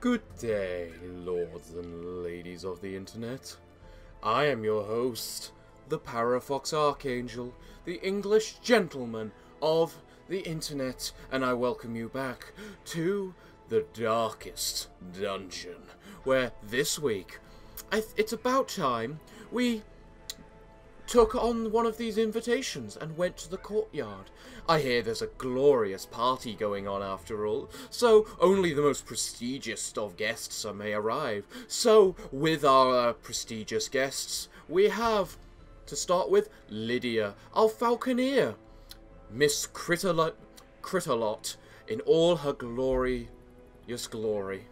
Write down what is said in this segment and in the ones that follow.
Good day, lords and ladies of the internet. I am your host, the Parafox Archangel, the English gentleman of the internet, and I welcome you back to the darkest dungeon, where this week, it's about time we took on one of these invitations and went to the courtyard. I hear there's a glorious party going on after all, so only the most prestigious of guests may arrive. So, with our uh, prestigious guests, we have, to start with, Lydia, our falconer, Miss Critterlot, Critterlot in all her glorious glory.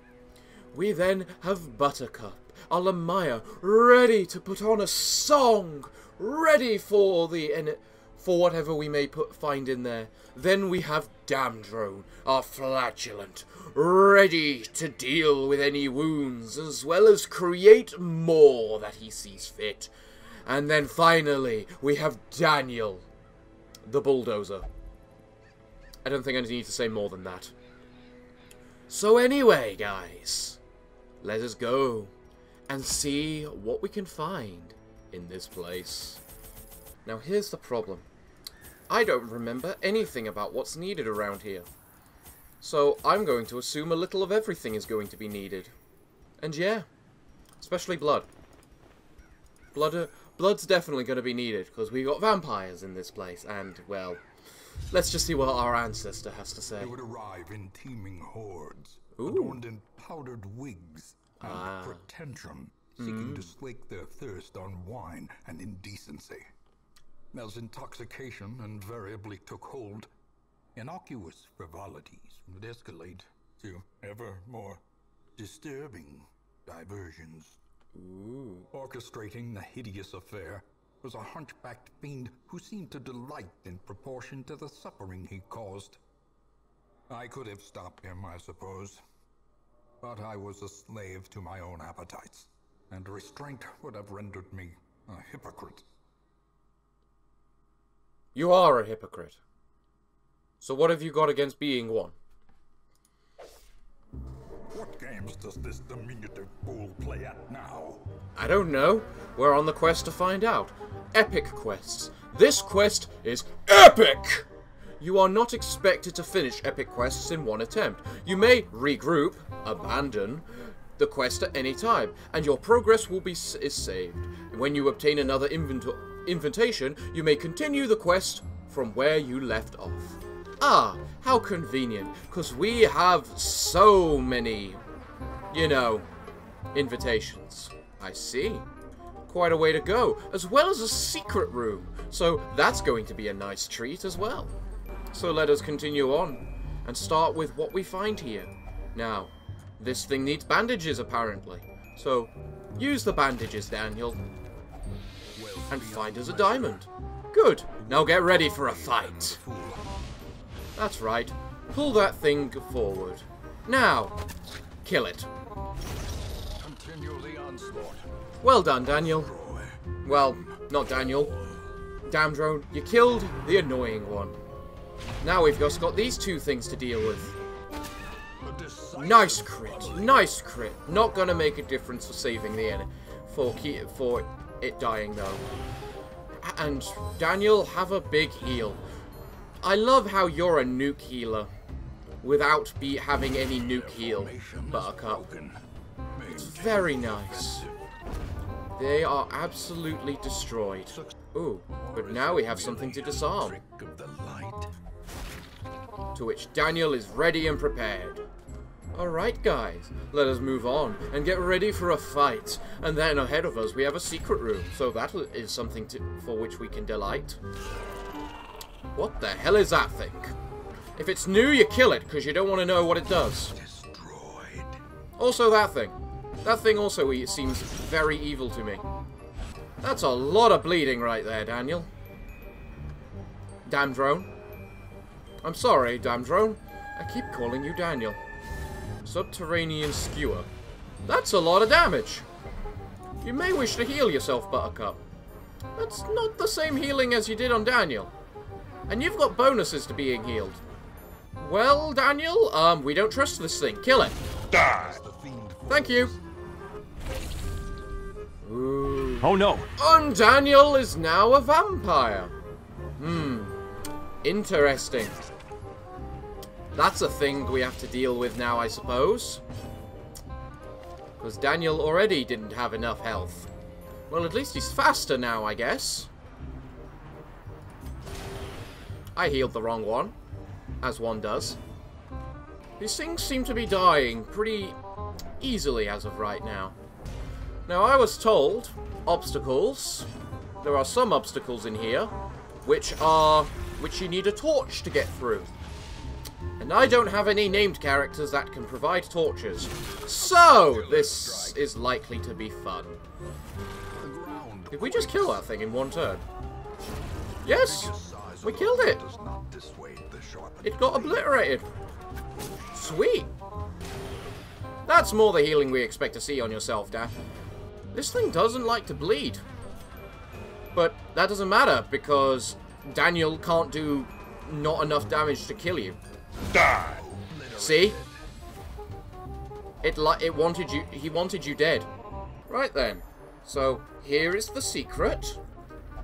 We then have Buttercup, our Lamia, ready to put on a song ready for the for whatever we may put find in there. Then we have Damdrone, our flagellant, ready to deal with any wounds as well as create more that he sees fit. And then finally, we have Daniel, the bulldozer. I don't think I need to say more than that. So anyway, guys, let us go and see what we can find in this place. Now here's the problem. I don't remember anything about what's needed around here. So I'm going to assume a little of everything is going to be needed. And yeah, especially blood. Blood, uh, blood's definitely going to be needed, because we got vampires in this place, and, well, let's just see what our ancestor has to say. They would arrive in teeming hordes, Ooh. adorned in powdered wigs and Ah. pretension, seeking mm-hmm. to slake their thirst on wine and indecency. As intoxication invariably took hold, innocuous frivolities would escalate to ever more disturbing diversions. Ooh. Orchestrating the hideous affair was a hunchbacked fiend who seemed to delight in proportion to the suffering he caused. I could have stopped him, I suppose. But I was a slave to my own appetites, and restraint would have rendered me a hypocrite. You are a hypocrite. So what have you got against being one? What games does this diminutive fool play at now? I don't know. We're on the quest to find out. Epic quests. This quest is epic! You are not expected to finish epic quests in one attempt. You may regroup, abandon the quest at any time, and your progress will be is saved. When you obtain another invitation, you may continue the quest from where you left off. Ah, how convenient, because we have so many, you know, invitations. I see. Quite a way to go, as well as a secret room. So that's going to be a nice treat as well. So let us continue on and start with what we find here. Now, this thing needs bandages apparently. So use the bandages, Daniel, and find us a diamond. Good. Now get ready for a fight. That's right. Pull that thing forward. Now, kill it. Continue the onslaught. Well done, Daniel. Well, not Daniel. Damn drone, you killed the annoying one. Now we've just got these two things to deal with. Nice crit, nice crit. Not gonna make a difference for saving the enemy, for for it dying though. And Daniel, have a big heal. I love how you're a nuke healer, without be having any nuke heal, Buttercup. Maintain Very nice. They are absolutely destroyed. Ooh, but now we have something to disarm. To which Daniel is ready and prepared. Alright, guys, let us move on and get ready for a fight. And then ahead of us, we have a secret room, so that is something to, for which we can delight. What the hell is that thing? If it's new, you kill it, because you don't want to know what it does. Destroyed. Also, that thing. That thing also seems very evil to me. That's a lot of bleeding right there, Daniel. Damn drone. I'm sorry, damn drone. I keep calling you Daniel. Subterranean skewer. That's a lot of damage. You may wish to heal yourself, Buttercup. That's not the same healing as you did on Daniel. And you've got bonuses to being healed. Well, Daniel, um, we don't trust this thing. Kill it. Die! Thank you. Ooh. Oh no! And Daniel is now a vampire. Hmm. Interesting. That's a thing we have to deal with now, I suppose. Because Daniel already didn't have enough health. Well, at least he's faster now, I guess. I healed the wrong one. As one does. These things seem to be dying pretty easily as of right now. Now, I was told, obstacles, there are some obstacles in here, which are, which you need a torch to get through. And I don't have any named characters that can provide torches. So, this is likely to be fun. Did we just kill that thing in one turn? Yes! We killed it! It got obliterated. Sweet! That's more the healing we expect to see on yourself, Dash. This thing doesn't like to bleed. But that doesn't matter, because Daniel can't do not enough damage to kill you. Die! See? It like it wanted you he wanted you dead. Right then. So here is the secret.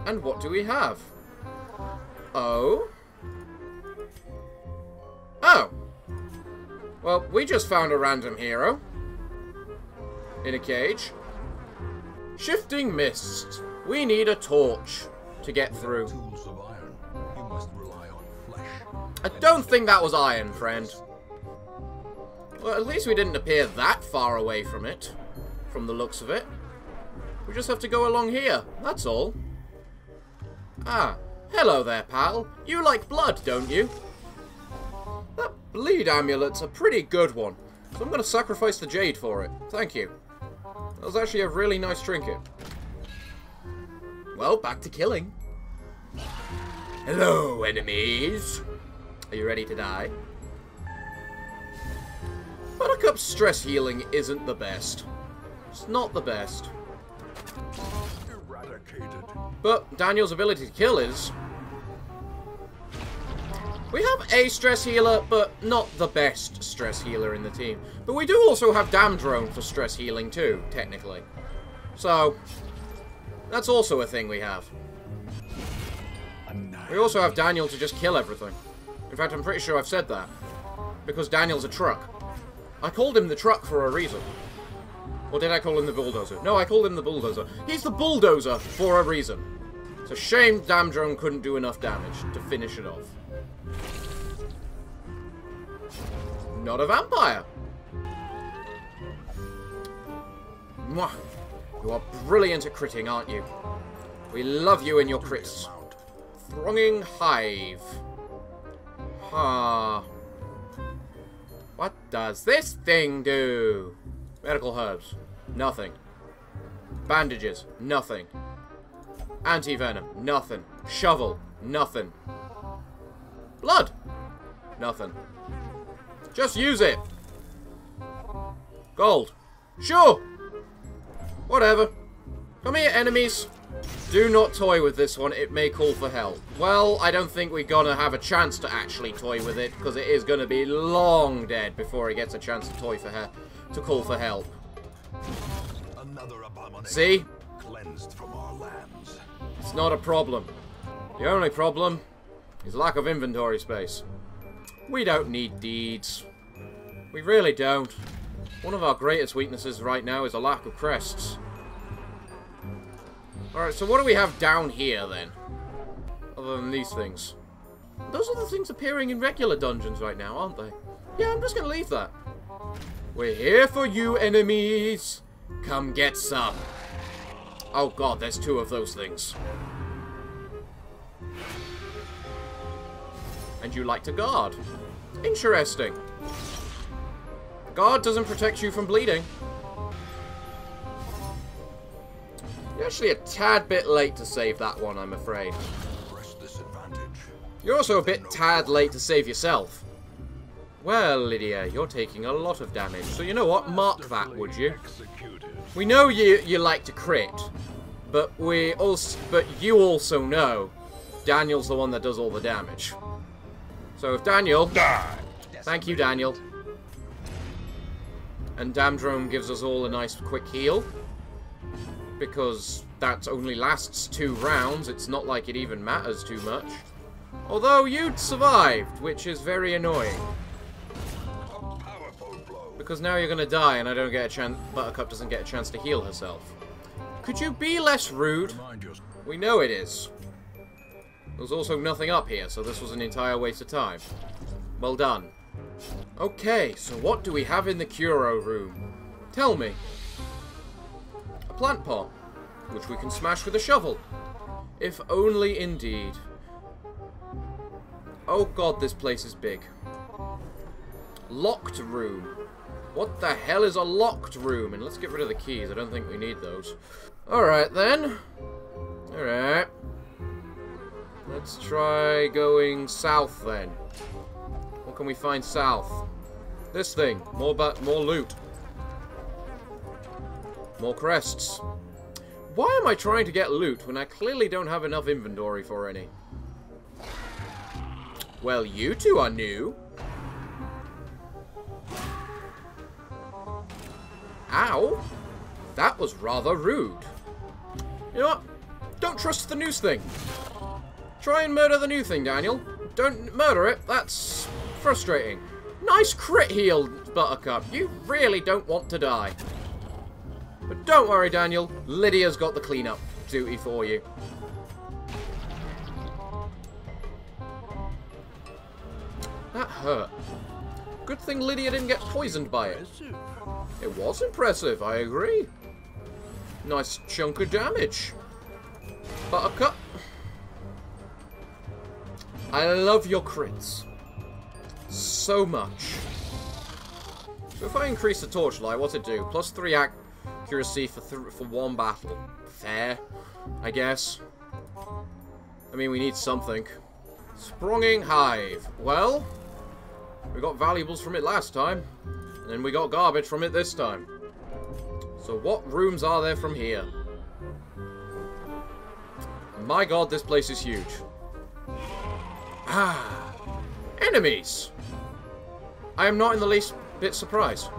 And what do we have? Oh. Oh. Well, we just found a random hero. In a cage. Shifting mist. We need a torch to get through. I don't think that was iron, friend. Well, at least we didn't appear that far away from it. From the looks of it. We just have to go along here, that's all. Ah, hello there, pal. You like blood, don't you? That bleed amulet's a pretty good one, so I'm going to sacrifice the jade for it. Thank you. That was actually a really nice trinket. Well, back to killing. Hello, enemies. Are you ready to die? Buttercup's stress healing isn't the best. It's not the best. Eradicated. But Daniel's ability to kill is... We have a stress healer, but not the best stress healer in the team. But we do also have Dam Drone for stress healing too, technically. So, that's also a thing we have. We also have Daniel to just kill everything. In fact, I'm pretty sure I've said that. Because Daniel's a truck. I called him the truck for a reason. Or did I call him the bulldozer? No, I called him the bulldozer. He's the bulldozer for a reason. It's a shame Dam Drone couldn't do enough damage to finish it off. Not a vampire. Mwah. You are brilliant at critting, aren't you? We love you and your crits. Thronging Hive. Ha. What does this thing do? Medical herbs. Nothing. Bandages. Nothing. Anti-venom. Nothing. Shovel. Nothing. Blood. Nothing. Just use it. Gold. Sure. Whatever. Come here, enemies. Do not toy with this one. It may call for help. Well, I don't think we're gonna have a chance to actually toy with it, because it is gonna be long dead before it gets a chance to toy for her to call for help. Another. See? Cleansed from our lands. It's not a problem. The only problem is lack of inventory space. We don't need deeds. We really don't. One of our greatest weaknesses right now is a lack of crests. Alright, so what do we have down here then? Other than these things. Those are the things appearing in regular dungeons right now, aren't they? Yeah, I'm just gonna leave that. We're here for you, enemies! Come get some. Oh god, there's two of those things. And you like to guard. Interesting. Guard doesn't protect you from bleeding. You're actually a tad bit late to save that one, I'm afraid. You're also a bit tad late to save yourself. Well, Lydia, you're taking a lot of damage, so you know what? Mark that, would you? We know you you like to crit, but we also but you also know Daniel's the one that does all the damage. So if Daniel, thank you, Daniel. And Damdrome gives us all a nice quick heal. Because that only lasts two rounds. It's not like it even matters too much. Although you'd survived, which is very annoying. Because now you're gonna die and I don't get a chance Buttercup doesn't get a chance to heal herself. Could you be less rude? We know it is. There's also nothing up here, so this was an entire waste of time. Well done. Okay, so what do we have in the curio room? Tell me. Plant pot, which we can smash with a shovel. If only indeed. Oh god, this place is big. Locked room. What the hell is a locked room? And let's get rid of the keys. I don't think we need those. Alright then. Alright. Let's try going south then. What can we find south? This thing. More but more loot. More crests. Why am I trying to get loot when I clearly don't have enough inventory for any? Well, you two are new. Ow! That was rather rude. You know what? Don't trust the news thing. Try and murder the new thing, Daniel. Don't murder it. That's frustrating. Nice crit heal, Buttercup. You really don't want to die. But don't worry, Daniel. Lydia's got the cleanup duty for you. That hurt. Good thing Lydia didn't get poisoned by it. It was impressive, I agree. Nice chunk of damage. Buttercup. I love your crits. So much. So if I increase the torchlight, what's it do? Plus 3 accuracy for, for one battle. Fair, I guess. I mean, we need something. Spronging Hive. Well, we got valuables from it last time. And then we got garbage from it this time. So what rooms are there from here? My god, this place is huge. Ah. Enemies! I am not in the least bit surprised.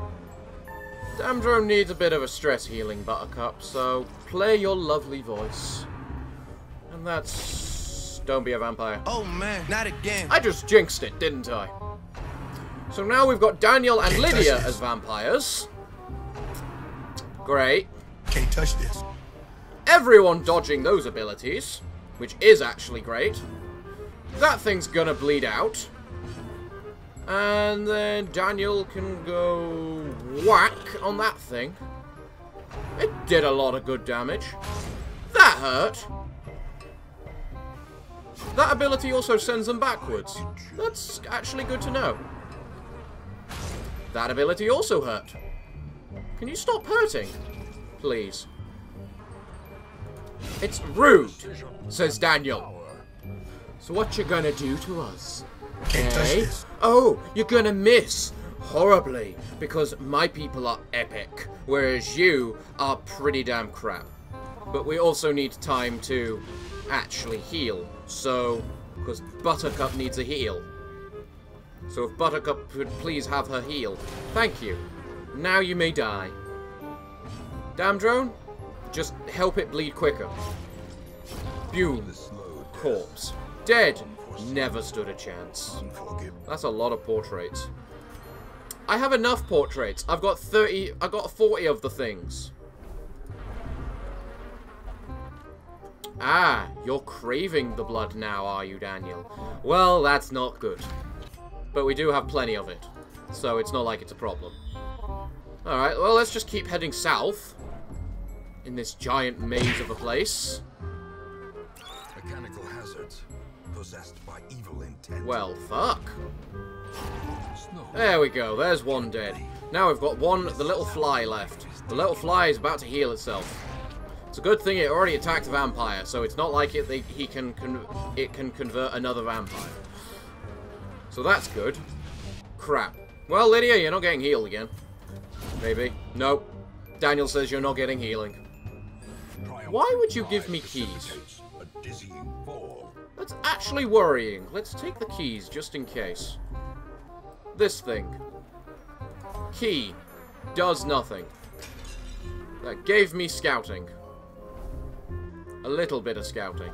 Damdrome needs a bit of a stress healing, Buttercup, so play your lovely voice. And that's... Don't be a vampire. Oh man, not again. I just jinxed it, didn't I? So now we've got Daniel and Lydia as vampires. Great. Can't touch this. Everyone dodging those abilities, which is actually great. That thing's gonna bleed out. And then Daniel can go whack on that thing. It did a lot of good damage. That hurt. That ability also sends them backwards. That's actually good to know. That ability also hurt. Can you stop hurting? Please. It's rude, says Daniel. So what you gonna do to us? This. Oh, you're gonna miss horribly because my people are epic, whereas you are pretty damn crap. But we also need time to actually heal. So, because Buttercup needs a heal. So if Buttercup could please have her heal. Thank you. Now you may die. Damn drone, just help it bleed quicker. Boom. Corpse. Dead. Never stood a chance. That's a lot of portraits. I have enough portraits. I've got 30, I've got 40 of the things. Ah, you're craving the blood now, are you, Daniel? Well, that's not good. But we do have plenty of it. So it's not like it's a problem. Alright, well, let's just keep heading south. In this giant maze of a place. Mechanical possessed by evil intent. Well, fuck. There we go. There's one dead. Now we've got one, the little fly left. The little fly is about to heal itself. It's a good thing it already attacked a vampire, so it's not like it they, he can con it can convert another vampire. So that's good. Crap. Well, Lydia, you're not getting healed again. Maybe. Nope. Daniel says you're not getting healing. Why would you give me keys? That's actually worrying. Let's take the keys, just in case. This thing. Key. does nothing. That gave me scouting. A little bit of scouting.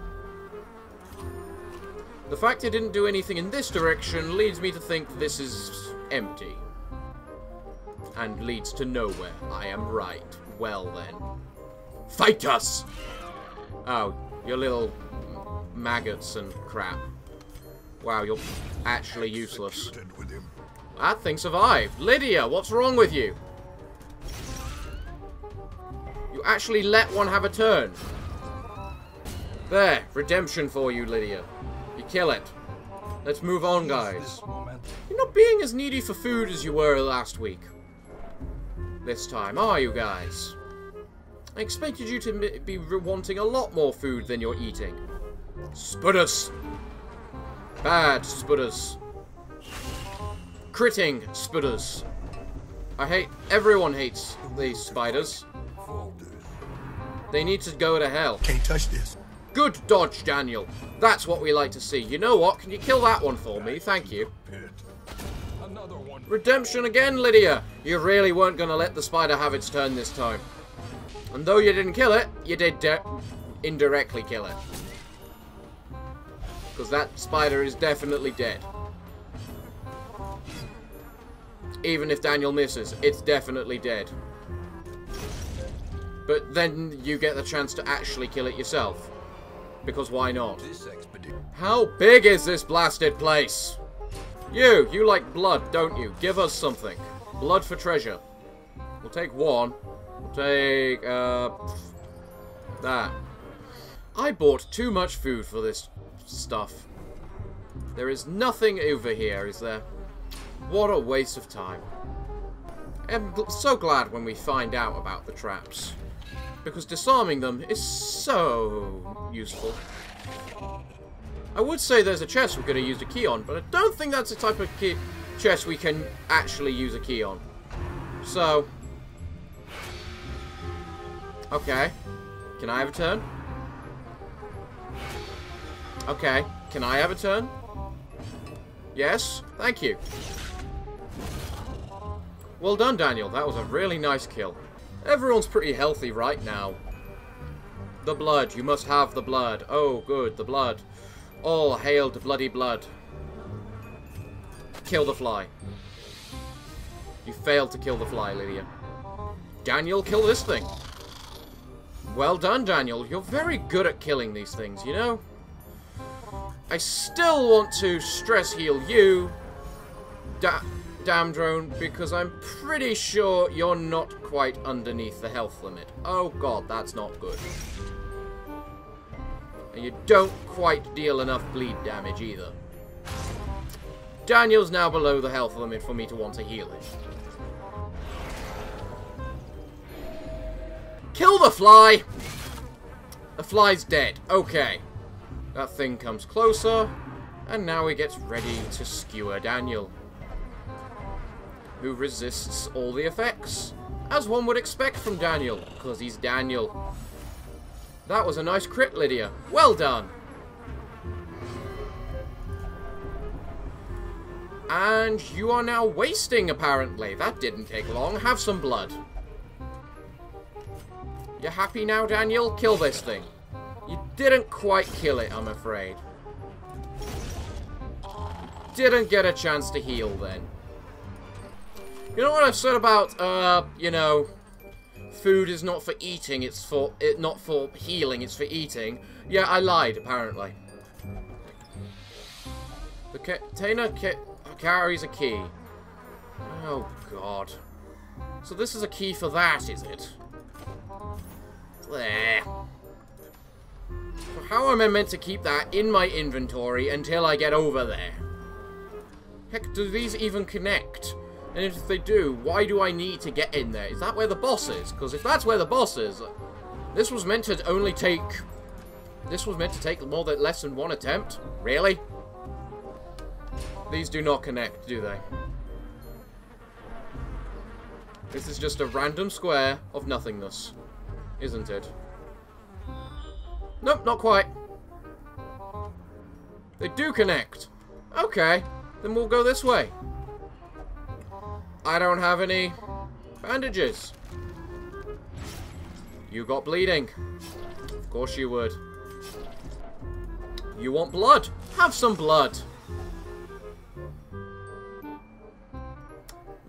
The fact it didn't do anything in this direction leads me to think this is empty. And leads to nowhere. I am right. Well then. Fight us! Oh, your little maggots and crap. Wow, you're actually useless. Executed with him. That thing survived. Lydia, what's wrong with you? You actually let one have a turn. There, redemption for you, Lydia. You kill it. Let's move on, guys. You're not being as needy for food as you were last week. This time, are you guys? I expected you to be wanting a lot more food than you're eating. Spudders. Bad spudders. Critting spudders. I hate... Everyone hates these spiders. They need to go to hell. Can't touch this. Good dodge, Daniel. That's what we like to see. You know what? Can you kill that one for me? Thank you. Another one. Redemption again, Lydia! You really weren't going to let the spider have its turn this time. And though you didn't kill it, you did indirectly kill it. Because that spider is definitely dead. Even if Daniel misses, it's definitely dead. But then you get the chance to actually kill it yourself. Because why not? How big is this blasted place? You, you like blood, don't you? Give us something. Blood for treasure. We'll take one. We'll take, uh, that. I bought too much food for this stuff. There is nothing over here, is there? What a waste of time. I'm so glad when we find out about the traps. Because disarming them is so useful. I would say there's a chest we're going to use a key on, but I don't think that's the type of key chest we can actually use a key on. So... Okay. Can I have a turn? Okay. Can I have a turn? Yes? Thank you. Well done, Daniel. That was a really nice kill. Everyone's pretty healthy right now. The blood. You must have the blood. Oh, good. The blood. All hail to bloody blood. Kill the fly. You failed to kill the fly, Lydia. Daniel, kill this thing. Well done, Daniel. You're very good at killing these things, you know? I still want to stress heal you, da damn drone, because I'm pretty sure you're not quite underneath the health limit. Oh god, that's not good. And you don't quite deal enough bleed damage either. Daniel's now below the health limit for me to want to heal him. Kill the fly! The fly's dead. Okay. That thing comes closer, and now he gets ready to skewer Daniel. Who resists all the effects, as one would expect from Daniel, because he's Daniel. That was a nice crit, Lydia. Well done. And you are now wasting, apparently. That didn't take long. Have some blood. You happy now, Daniel? Kill this thing. You didn't quite kill it, I'm afraid. Didn't get a chance to heal then. You know what I've said about, uh, you know, food is not for eating, it's for, it not for healing, it's for eating. Yeah, I lied, apparently. The container ca carries a key. Oh, God. So this is a key for that, is it? There. So how am I meant to keep that in my inventory until I get over there? Heck, do these even connect? And if they do, why do I need to get in there? Is that where the boss is? Because if that's where the boss is, this was meant to only take... This was meant to take more than less than one attempt? Really? These do not connect, do they? This is just a random square of nothingness. Isn't it? Nope, not quite. They do connect. Okay, then we'll go this way. I don't have any Bandages. You got bleeding. Of course you would. You want blood? Have some blood.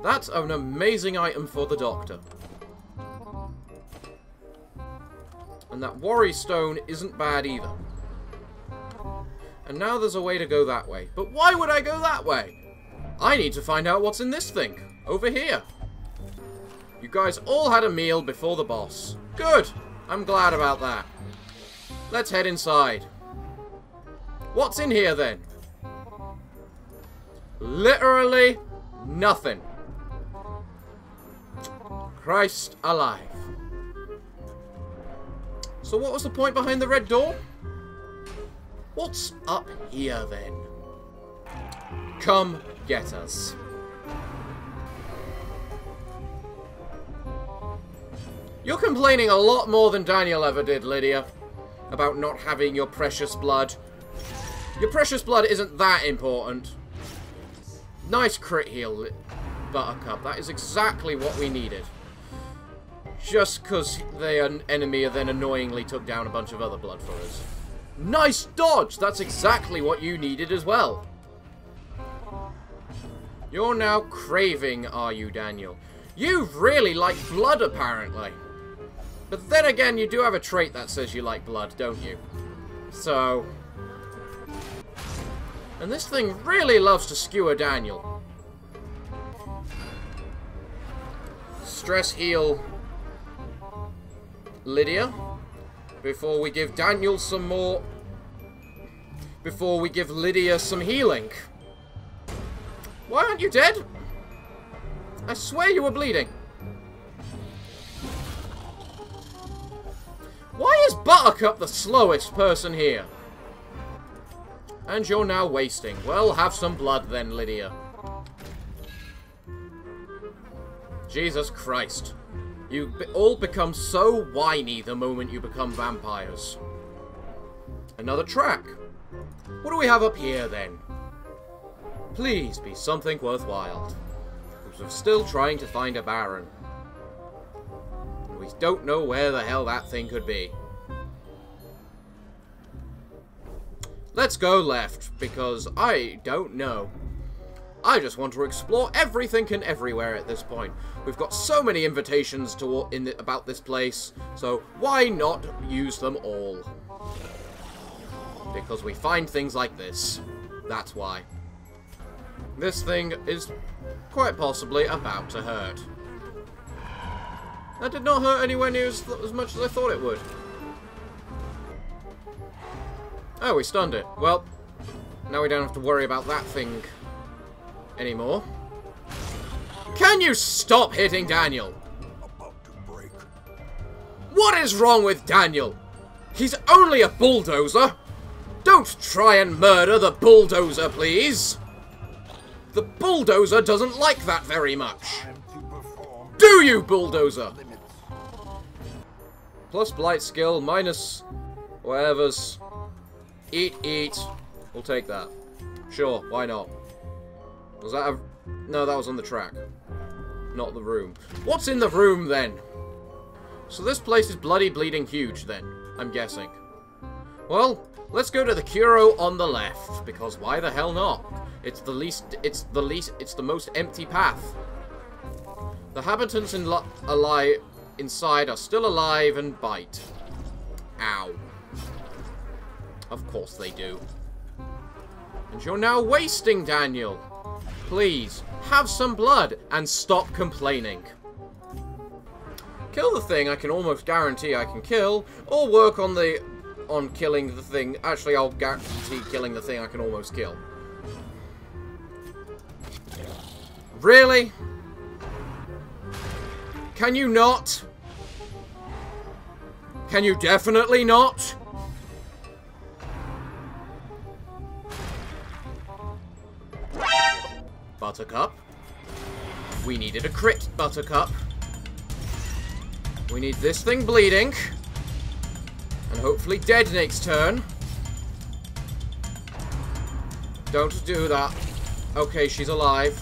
That's an amazing item for the doctor. And that worry stone isn't bad either. And now there's a way to go that way. But why would I go that way? I need to find out what's in this thing. Over here. You guys all had a meal before the boss. Good. I'm glad about that. Let's head inside. What's in here then? Literally nothing. Christ alive. So what was the point behind the red door? What's up here then? Come get us. You're complaining a lot more than Daniel ever did, Lydia, about not having your precious blood. Your precious blood isn't that important. Nice crit heal, Buttercup. That is exactly what we needed. Just because an enemy then annoyingly took down a bunch of other blood for us. Nice dodge! That's exactly what you needed as well. You're now craving, are you, Daniel? You really like blood, apparently. But then again, you do have a trait that says you like blood, don't you? So... And this thing really loves to skewer Daniel. Stress heal Lydia. Before we give Daniel some more... Before we give Lydia some healing. Why aren't you dead? I swear you were bleeding. Why is Buttercup the slowest person here? And you're now wasting. Well, have some blood then, Lydia. Jesus Christ. You all become so whiny the moment you become vampires. Another track. What do we have up here, then? Please be something worthwhile. Because we're still trying to find a Baron. And we don't know where the hell that thing could be. Let's go left, because I don't know. I just want to explore everything and everywhere at this point. We've got so many invitations to in the, about this place, so why not use them all? Because we find things like this. That's why. This thing is quite possibly about to hurt. That did not hurt anywhere near as, as much as I thought it would. Oh, we stunned it. Well, now we don't have to worry about that thing anymore. Can you stop hitting Daniel? What is wrong with Daniel? He's only a bulldozer. Don't try and murder the bulldozer, please. The bulldozer doesn't like that very much. Do you, bulldozer? Plus blight skill, minus whatever's. Eat, eat. We'll take that. Sure, why not? Was that a... No, that was on the track. Not the room. What's in the room, then? So this place is bloody bleeding huge, then. I'm guessing. Well, let's go to the curio on the left, because why the hell not? It's the least... It's the least... It's the most empty path. The habitants in alive inside are still alive and bite. Ow. Of course they do. And you're now wasting, Daniel. Please, have some blood and stop complaining. Kill the thing I can almost guarantee I can kill, or work on the on killing the thing. Actually, I'll guarantee killing the thing I can almost kill. Really? Can you not? Can you definitely not? Buttercup. We needed a crit, Buttercup. We need this thing bleeding. And hopefully dead next turn. Don't do that. Okay, she's alive.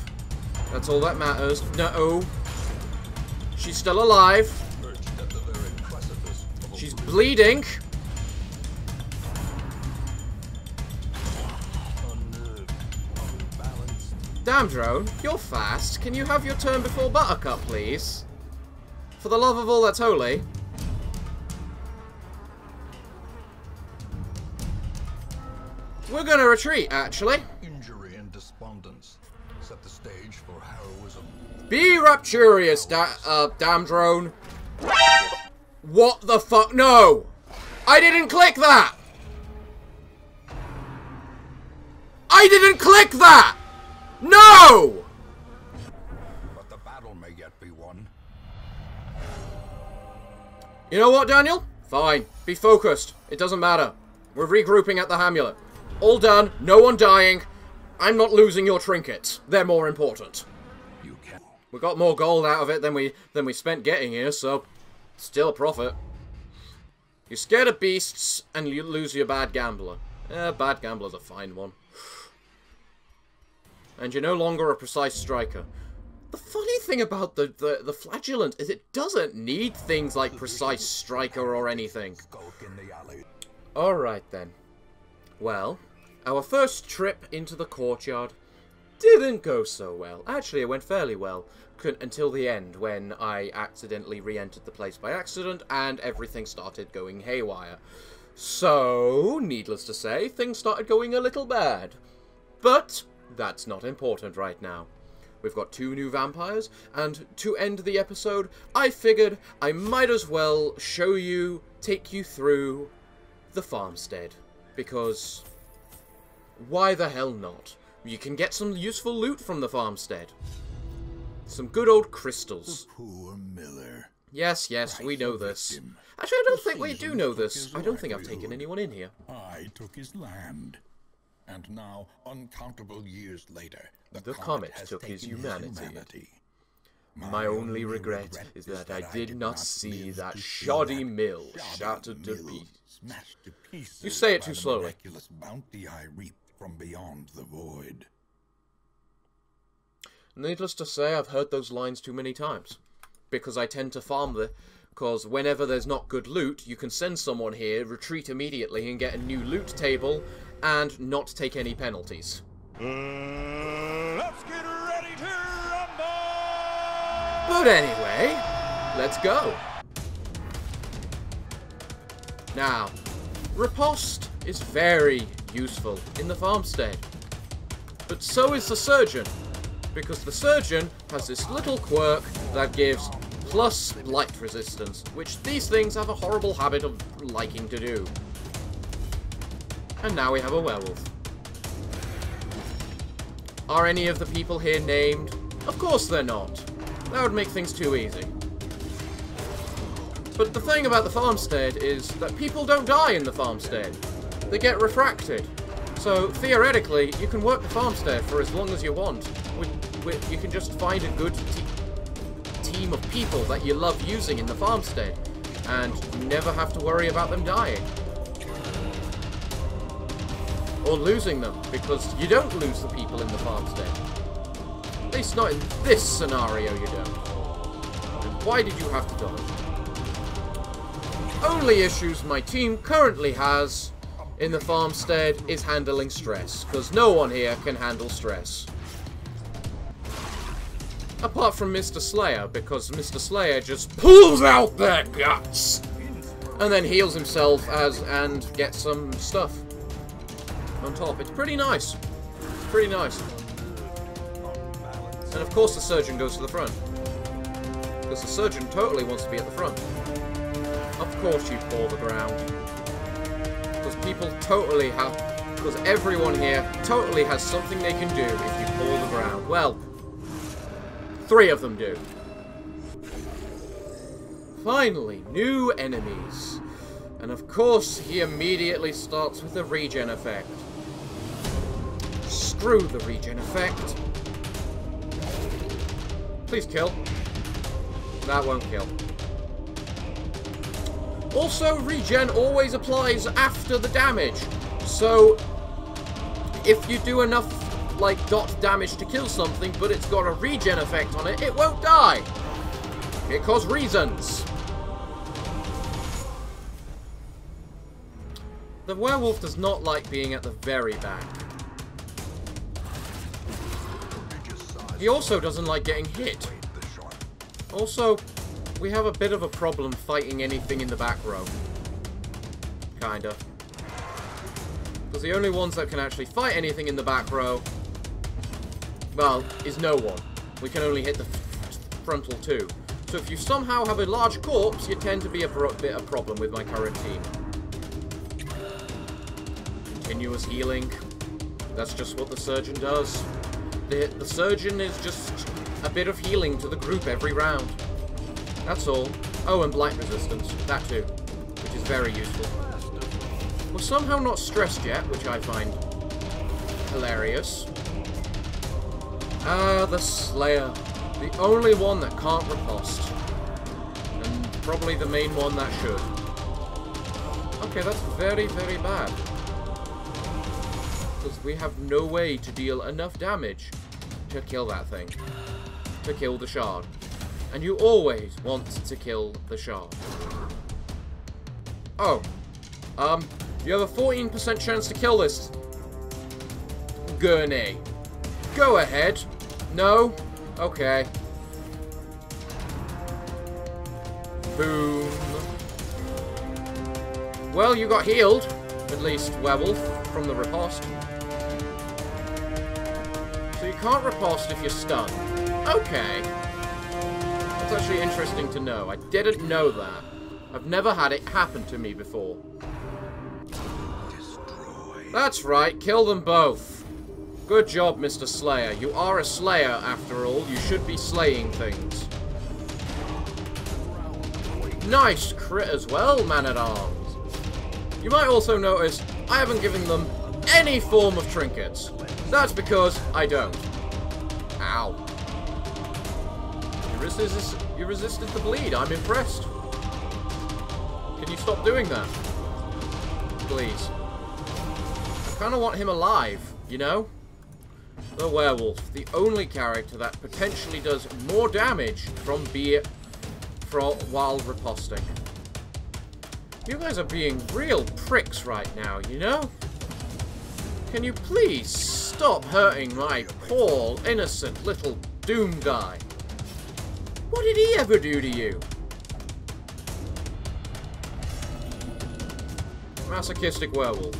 That's all that matters. No. She's still alive. She's bleeding. Damn, Drone, you're fast. Can you have your turn before Buttercup, please? For the love of all that's holy. We're gonna retreat, actually. Injury and despondence set the stage for heroism. Be rapturous, da uh, damn drone. What the fuck? No! I didn't click that! I didn't click that! No! But the battle may yet be won. You know what, Daniel? Fine. Be focused. It doesn't matter. We're regrouping at the Hamlet. All done. No one dying. I'm not losing your trinkets. They're more important. You can. We got more gold out of it than we than we spent getting here, so still a profit. You're scared of beasts and you lose your bad gambler. Eh, bad gambler's a fine one. And you're no longer a precise striker. The funny thing about the, the, the flagellant is it doesn't need things like precise striker or anything. Alright then. Well, our first trip into the courtyard didn't go so well. Actually, it went fairly well until the end when I accidentally re-entered the place by accident and everything started going haywire. So, needless to say, things started going a little bad. But that's not important right now. We've got two new vampires, and to end the episode, I figured I might as well show you, take you through the farmstead. Because why the hell not? You can get some useful loot from the farmstead. Some good old crystals. Poor Miller. Yes, yes, we know this. Actually, I don't The think we do know this. I don't think I've taken anyone in here. I took his land. And now, uncountable years later, the, The comet, comet took his taken humanity. My only regret is that I did not see that shoddy that mill shattered to pieces. smashed to pieces You say it too the slowly. Eh? miraculous bounty I reaped from beyond the void. Needless to say, I've heard those lines too many times. Because I tend to farm the... Because whenever there's not good loot, you can send someone here, retreat immediately, and get a new loot table, and not take any penalties. Mm, let's get ready to rumble! But anyway, let's go. Now, riposte is very useful in the farmstead. But so is the surgeon, because the surgeon has this little quirk that gives plus light resistance, which these things have a horrible habit of liking to do. And now we have a werewolf. Are any of the people here named? Of course they're not. That would make things too easy. But the thing about the farmstead is that people don't die in the farmstead. They get refracted. So, theoretically, you can work the farmstead for as long as you want. You can just find a good te- team of people that you love using in the farmstead. And never have to worry about them dying. Or losing them, because you don't lose the people in the farmstead. At least not in this scenario you don't. And why did you have to die? Only issues my team currently has in the farmstead is handling stress, because no one here can handle stress. Apart from Mr. Slayer, because Mr. Slayer just pulls out their guts! And then heals himself as and gets some stuff on top. It's pretty nice. Pretty nice. And of course the surgeon goes to the front. Because the surgeon totally wants to be at the front. Of course you paw the ground. Because people totally have... Because everyone here totally has something they can do if you paw the ground. Well, three of them do. Finally, new enemies. And of course, he immediately starts with the regen effect. Screw the regen effect. Please kill. That won't kill. Also, regen always applies after the damage. So, if you do enough, like, dot damage to kill something, but it's got a regen effect on it, it won't die. Because reasons. The werewolf does not like being at the very back. He also doesn't like getting hit. Also, we have a bit of a problem fighting anything in the back row. Kinda. Because the only ones that can actually fight anything in the back row, well, is no one. We can only hit the frontal two. So if you somehow have a large corpse, you tend to be a bit of a problem with my current team. Continuous healing. That's just what the surgeon does. The, the surgeon is just a bit of healing to the group every round. That's all. Oh, and blight resistance. That too. Which is very useful. We're somehow not stressed yet, which I find hilarious. Ah, the Slayer. The only one that can't riposte. And probably the main one that should. Okay, that's very, very bad. Because we have no way to deal enough damage to kill that thing. To kill the shard. And you always want to kill the shard. Oh. Um, you have a 14% chance to kill this gurney. Go ahead. No? Okay. Boom. Well, you got healed. At least, werewolf, from the riposte. Can't riposte if you're stunned. Okay. That's actually interesting to know. I didn't know that. I've never had it happen to me before. That's right, kill them both. Good job, Mr. Slayer. You are a slayer, after all. You should be slaying things. Nice crit as well, man-at-arms. You might also notice I haven't given them any form of trinkets. That's because I don't. Ow. You, resist, you resisted the bleed. I'm impressed. Can you stop doing that? Please. I kind of want him alive, you know? The werewolf, the only character that potentially does more damage from beer from while riposting. You guys are being real pricks right now, you know? Can you please stop hurting my poor, innocent little Doom guy? What did he ever do to you? Masochistic werewolf.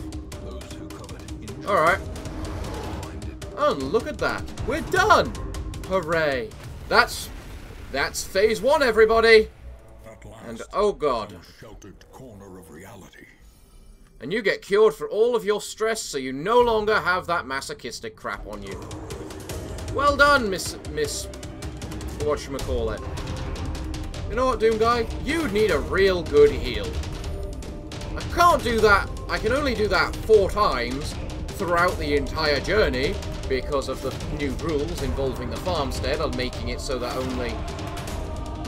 Alright. Oh, look at that. We're done! Hooray. That's... That's phase one, everybody! And oh god. And you get cured for all of your stress so you no longer have that masochistic crap on you. Well done, Miss... Miss... Whatchamacallit. You know what, Doom Guy? You need a real good heal. I can't do that. I can only do that four times throughout the entire journey because of the new rules involving the farmstead and making it so that only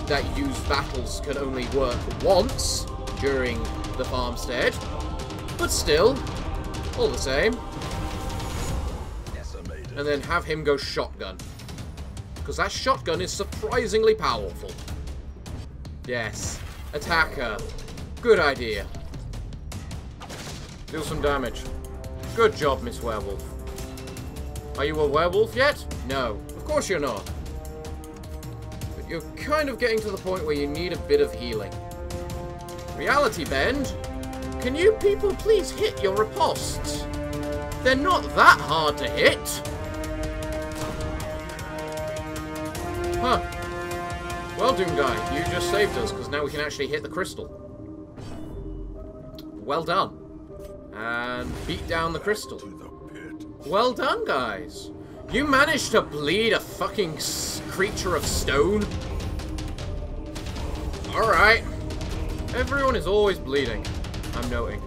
that used battles can only work once during the farmstead. But still, all the same. And then have him go shotgun. Because that shotgun is surprisingly powerful. Yes. Attacker. Good idea. Deal some damage. Good job, Miss Werewolf. Are you a werewolf yet? No. Of course you're not. But you're kind of getting to the point where you need a bit of healing. Reality Bend? Can you people please hit your ripostes? They're not that hard to hit. Huh. Well, Doom Guy, you just saved us, because now we can actually hit the crystal. Well done. And beat down the crystal. Well done, guys. You managed to bleed a fucking creature of stone? Alright. Everyone is always bleeding, I'm noting.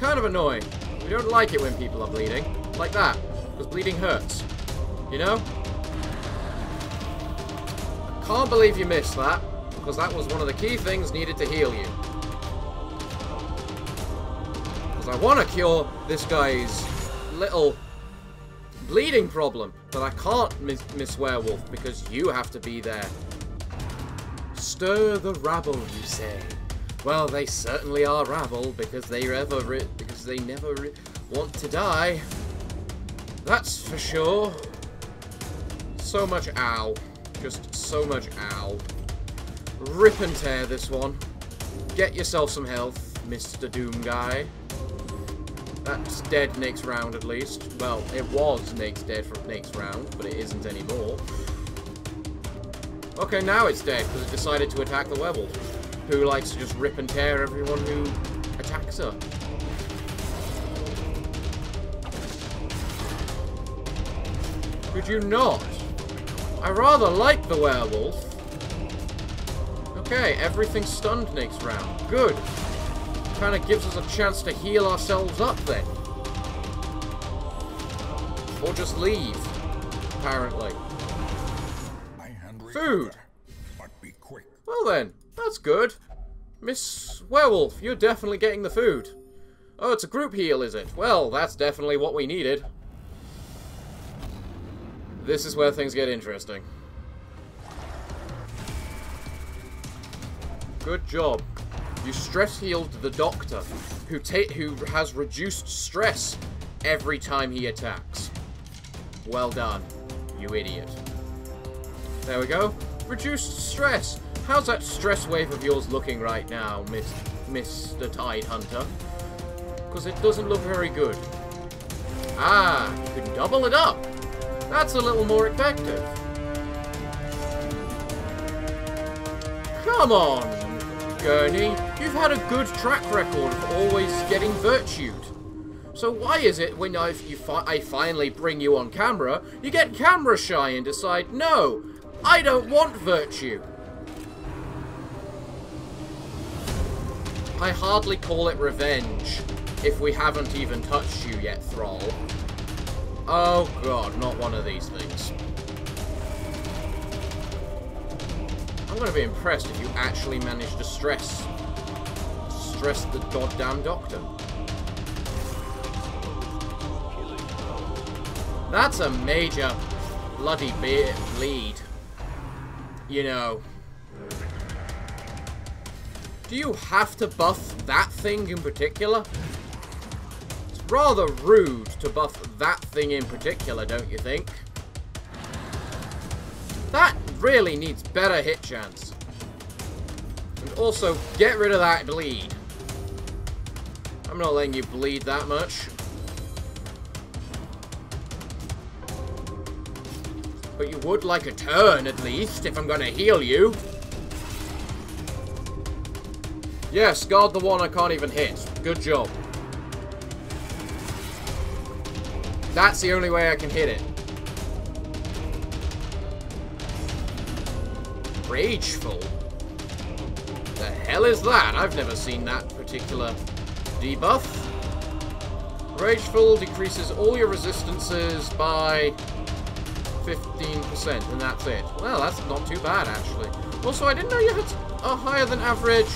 Kind of annoying. We don't like it when people are bleeding. Like that. Because bleeding hurts. You know? Can't believe you missed that, because that was one of the key things needed to heal you. Because I want to cure this guy's little bleeding problem, but I can't, Miss, Miss Werewolf, because you have to be there. Stir the rabble, you say. Well, they certainly are rabble because they ever because they never want to die. That's for sure. So much ow. Just so much ow. Rip and tear this one. Get yourself some health, Mr. Doom guy. That's dead next round at least. Well, it was next dead for next round, but it isn't anymore. Okay, now it's dead because it decided to attack the werewolf, who likes to just rip and tear everyone who attacks her. Could you not? I rather like the werewolf. Okay, everything's stunned next round. Good. Kind of gives us a chance to heal ourselves up then. Or just leave, apparently. Food! But be quick. Well then, that's good. Miss Werewolf, you're definitely getting the food. Oh, it's a group heal, is it? Well, that's definitely what we needed. This is where things get interesting. Good job. You stress healed the doctor, who who has reduced stress every time he attacks. Well done, you idiot. There we go. Reduced stress. How's that stress wave of yours looking right now, Miss Mr. Tide Hunter? Because it doesn't look very good. Ah, you can double it up. That's a little more effective. Come on, Gurney. You've had a good track record of always getting virtued. So why is it when I, fi I finally bring you on camera, you get camera shy and decide, no, I don't want virtue. I hardly call it revenge, if we haven't even touched you yet, Thrall. Oh god, not one of these things. I'm gonna be impressed if you actually manage to stress... stress the goddamn doctor. That's a major bloody bleed. You know. Do you have to buff that thing in particular? It's rather rude to buff that thing in particular, don't you think? That really needs better hit chance. And also, get rid of that bleed. I'm not letting you bleed that much. But you would like a turn, at least, if I'm gonna heal you. Yes, guard the one I can't even hit. Good job. That's the only way I can hit it. Rageful? The hell is that? I've never seen that particular debuff. Rageful decreases all your resistances by 15%, and that's it. Well, that's not too bad, actually. Also, I didn't know you had a higher than average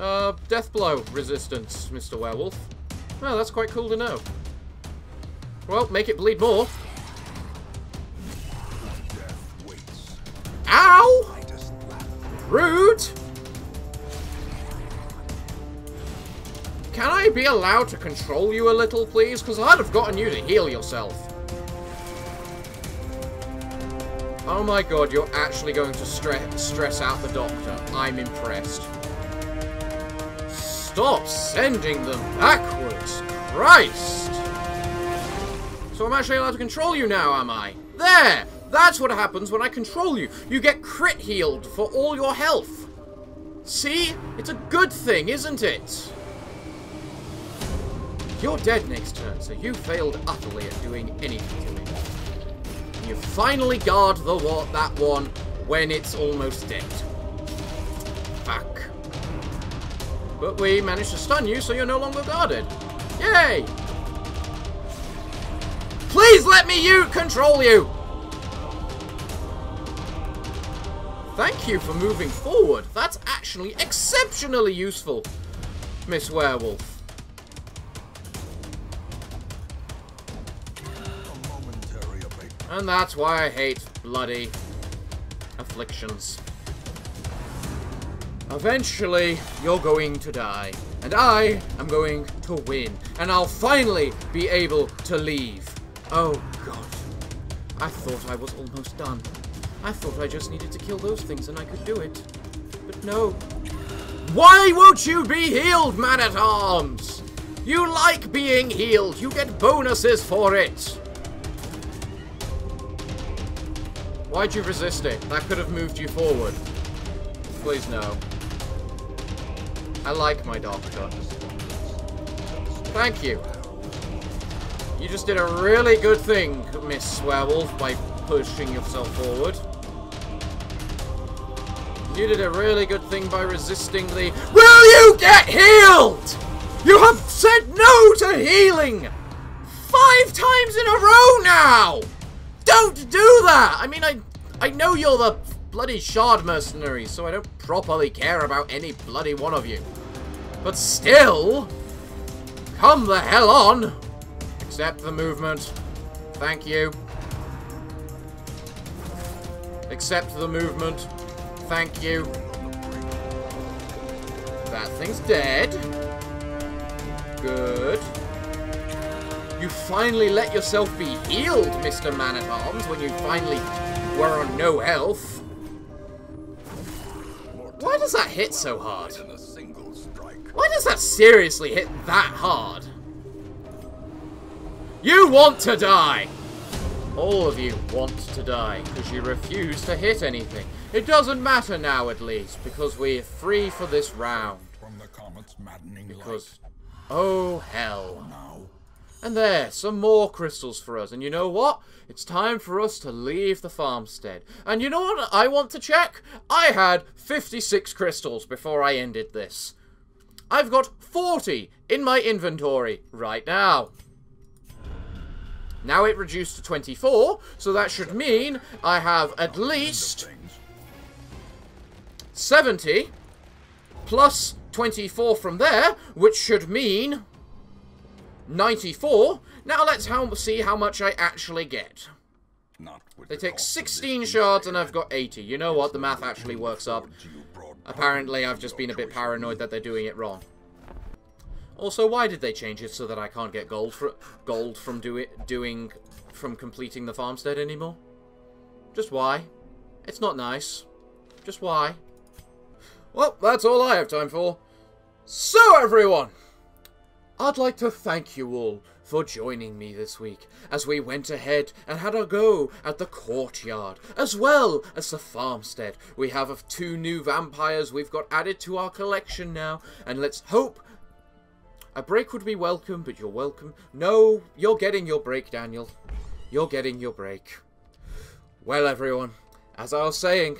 uh, death blow resistance, Mr. Werewolf. Well, that's quite cool to know. Well, make it bleed more. Ow! Rude! Can I be allowed to control you a little, please? Because I'd have gotten you to heal yourself. Oh my god, you're actually going to stre stress out the doctor. I'm impressed. Stop sending them backwards. Christ! So I'm actually allowed to control you now, am I? There! That's what happens when I control you. You get crit healed for all your health. See? It's a good thing, isn't it? You're dead next turn, so you failed utterly at doing anything to me. You finally guard the that one when it's almost dead. But we managed to stun you, so you're no longer guarded. Yay! Please let me you control you! Thank you for moving forward. That's actually exceptionally useful, Miss Werewolf. And that's why I hate bloody afflictions. Eventually, you're going to die. And I am going to win. And I'll finally be able to leave. Oh, God. I thought I was almost done. I thought I just needed to kill those things and I could do it. But no. Why won't you be healed, man-at-arms? You like being healed. You get bonuses for it. Why'd you resist it? That could have moved you forward. Please no. I like my dark touch. Thank you. You just did a really good thing, Miss Werewolf, by pushing yourself forward. You did a really good thing by resisting the- WILL YOU GET HEALED?! You have said no to healing! Five times in a row now! Don't do that! I mean, I, I know you're the bloody shard mercenary, so I don't properly care about any bloody one of you. But still, come the hell on! Accept the movement. Thank you. Accept the movement. Thank you. That thing's dead. Good. You finally let yourself be healed, Mr. Man-at-Arms, when you finally were on no health. Why does that hit so hard? In a single strike. Why does that seriously hit that hard? You want to die! All of you want to die, because you refuse to hit anything. It doesn't matter now, at least, because we're free for this round. From the comet's maddening Because, oh hell. And there, some more crystals for us. And you know what? It's time for us to leave the farmstead. And you know what I want to check? I had 56 crystals before I ended this. I've got 40 in my inventory right now. Now it reduced to 24, so that should mean I have at least 70 plus 24 from there, which should mean 94. Now let's see how much I actually get. Not They take 16 this shards and I've got 80. You know what? The math actually works up. Apparently, I've just been a bit paranoid that they're doing it wrong. Also, why did they change it so that I can't get gold for gold from do it, doing from completing the farmstead anymore? Just why? It's not nice. Just why? Well, that's all I have time for. So, everyone, I'd like to thank you all for joining me this week as we went ahead and had a go at the courtyard as well as the farmstead. We have two new vampires we've got added to our collection now, and let's hope a break would be welcome, but you're welcome. No, you're getting your break, Daniel. You're getting your break. Well, everyone, as I was saying,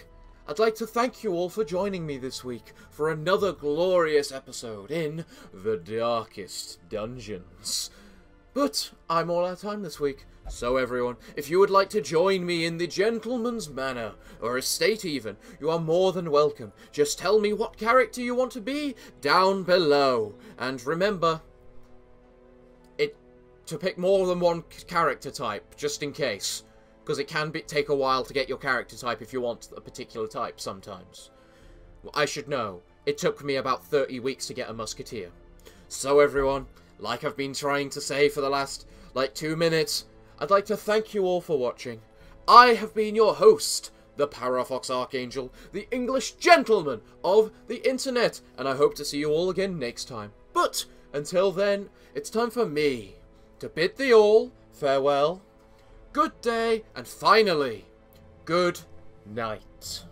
I'd like to thank you all for joining me this week for another glorious episode in The Darkest Dungeons. But I'm all out of time this week. So, everyone, if you would like to join me in the Gentleman's Manor, or Estate even, you are more than welcome. Just tell me what character you want to be down below. And remember, it to pick more than one character type, just in case. Because it can be, take a while to get your character type if you want a particular type sometimes. I should know. It took me about 30 weeks to get a musketeer. So everyone, like I've been trying to say for the last, like, two minutes, I'd like to thank you all for watching. I have been your host, the Parafox Archangel, the English gentleman of the internet, and I hope to see you all again next time. But, until then, it's time for me to bid thee all farewell, good day, and finally, good night.